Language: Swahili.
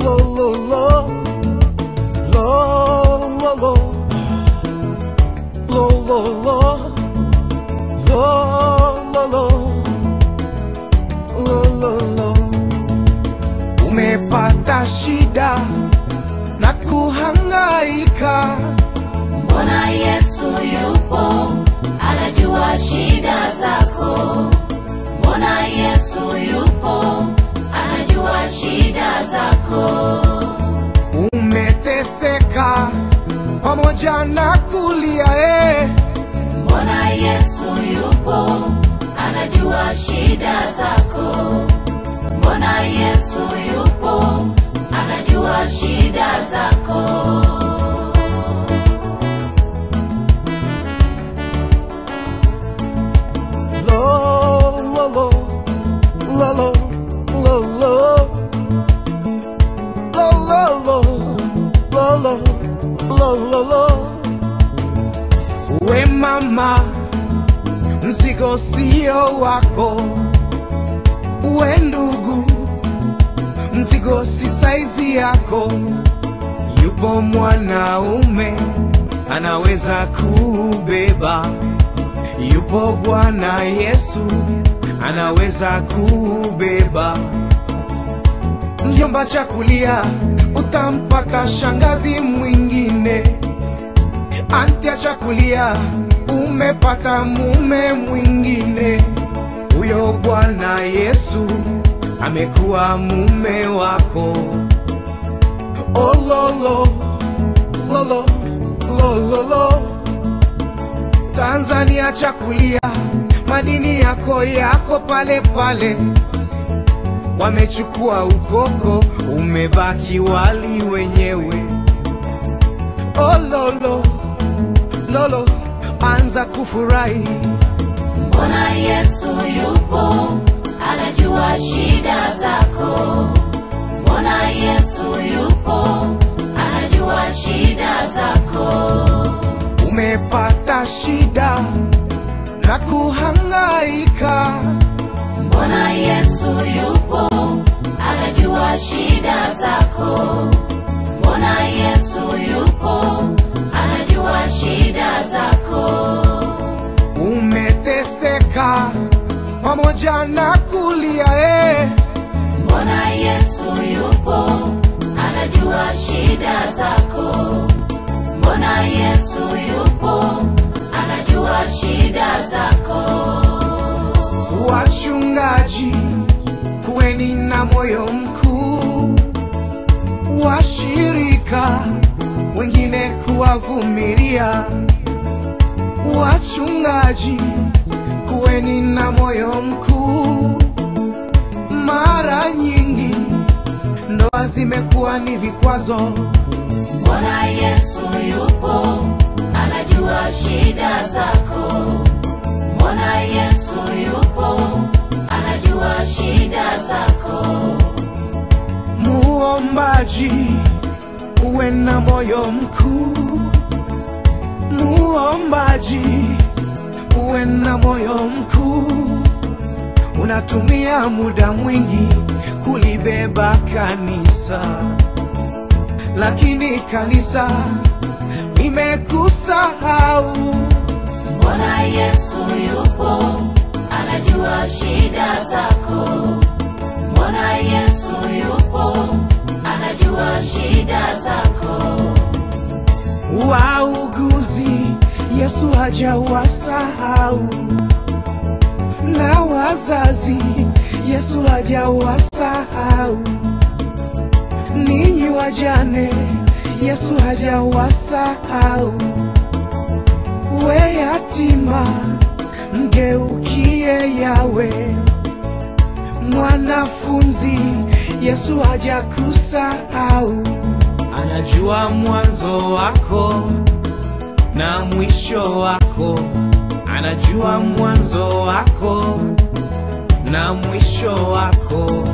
lo lo lo. Umepata shida na kuhangaika, Mbona Yesu yupo, anajua shida zako. Mbona Yesu yupo, anajua shida zako. umeteseka pamoja na kulia anajua shida zako. Mbona Yesu yupo, anajua shida zako. Mzigo sio wako. We ndugu, mzigo si saizi yako. Yupo mwanaume anaweza kubeba. Yupo Bwana Yesu anaweza kubeba. Mjomba chakulia utampaka shangazi mwingine. Anti achakulia umepata mume mwingine. Huyo Bwana Yesu amekuwa mume wako. Oh, lolo, lolo, lolo, lolo. Tanzania chakulia, madini yako yako pale pale, wamechukua ukoko, umebaki wali wenyewe. Oh lolo lolo, anza kufurahi, Mbona Yesu yupo, anajua shida zako. Na kulia eh. Mbona Yesu yupo, anajua shida zako. Mbona Yesu yupo, anajua shida zako. Wachungaji, kuweni na moyo mkuu, washirika wengine kuwavumilia. Wachungaji, kuweni na moyo mkuu. Zimekuwa ni vikwazo. Mbona Yesu yupo, anajua shida zako. Mbona Yesu yupo, anajua shida zako. Muombaji, uwe na moyo mkuu. Muombaji, uwe na moyo mkuu. Unatumia muda mwingi kulibeba kanisa, lakini kanisa limekusahau. Mbona Yesu yupo, anajua shida zako. Mbona Yesu yupo, anajua shida zako. Wauguzi, Yesu hajawasahau, wazazi, Yesu hajawasahau. Ninyi wajane, Yesu hajawasahau. We yatima, mgeukie Yawe. Mwanafunzi, Yesu hajakusahau, anajua mwanzo wako na mwisho wako, anajua mwanzo wako na mwisho wako.